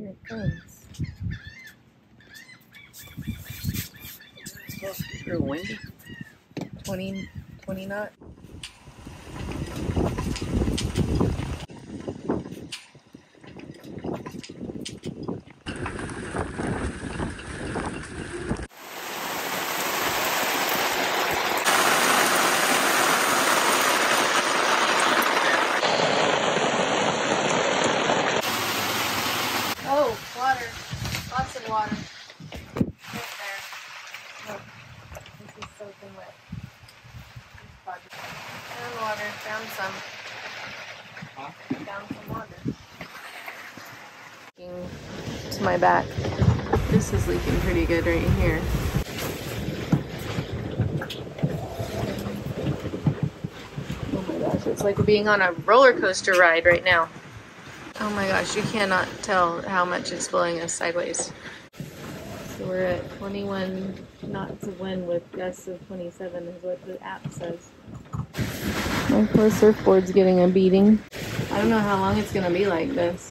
Here it comes. Super windy. 20, 20 knot. Water. Right there. Look, this is soaking wet. Found water. Found some. Found some water. To my back. This is leaking pretty good right here. Oh my gosh, it's like being on a roller coaster ride right now. Oh my gosh, you cannot tell how much it's blowing us sideways. So we're at 21 knots of wind with gusts of 27 is what the app says. My poor surfboard's getting a beating. I don't know how long it's gonna be like this.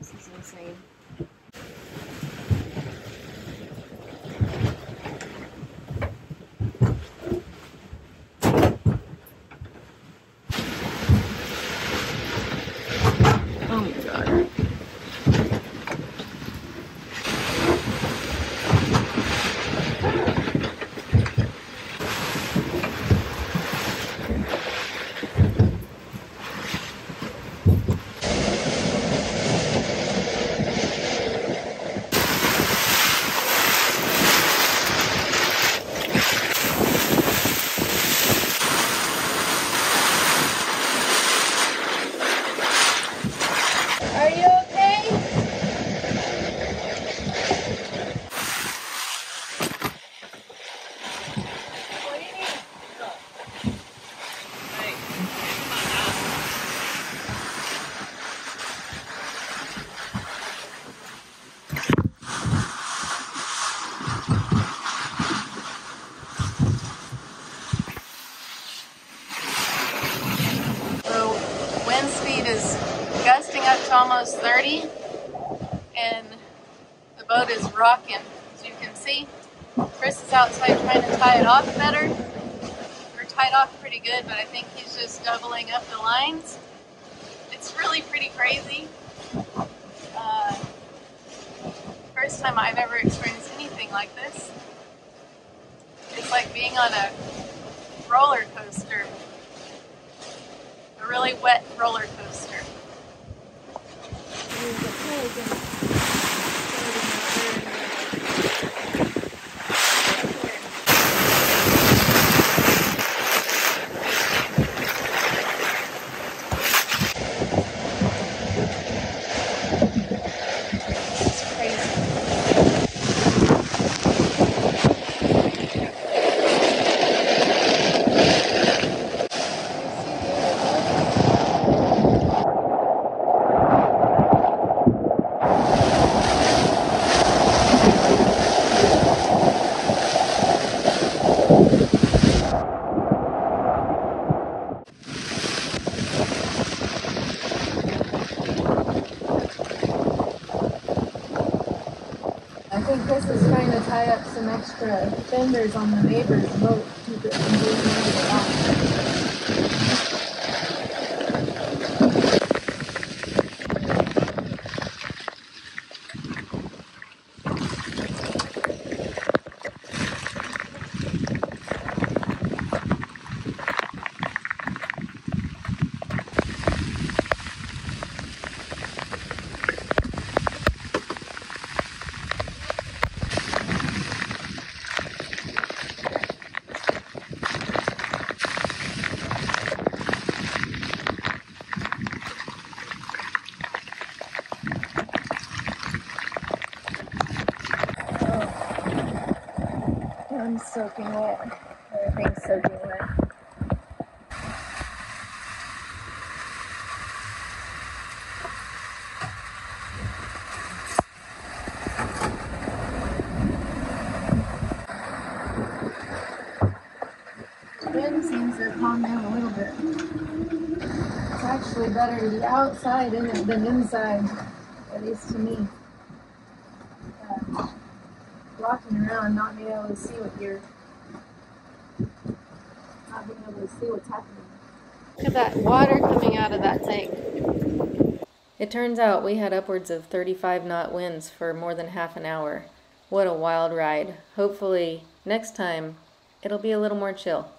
This is insane. Oh my god. Are you okay? What do you need? So wind speed is to almost 30 and the boat is rocking as you can see. Chris is outside trying to tie it off better. We're tied off pretty good but I think he's just doubling up the lines. It's really pretty crazy. Uh, first time I've ever experienced anything like this. It's like being on a roller coaster a really wet roller coaster. Think Chris is trying to tie up some extra fenders on the neighbor's boat to keep it from bleeding into I'm soaking wet. Everything's soaking wet. Wind seems to calm down a little actually better to be outside isn't it, than inside, at least to me. Walking around, not being able to see what you're, not being able to see what's happening. Look at that water coming out of that tank. It turns out we had upwards of 35 knot winds for more than half an hour. What a wild ride. Hopefully, next time, it'll be a little more chill.